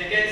Seconds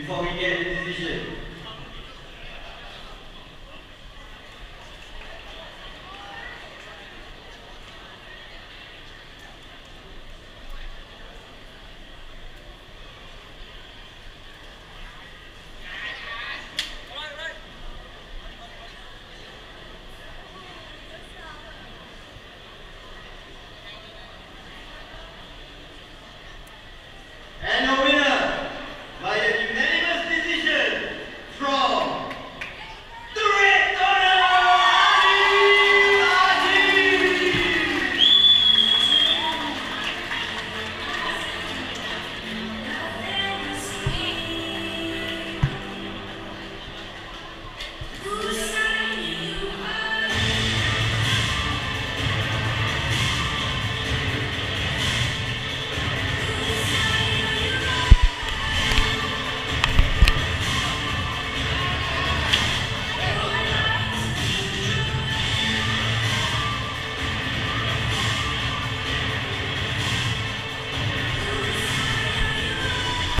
before we get the decision.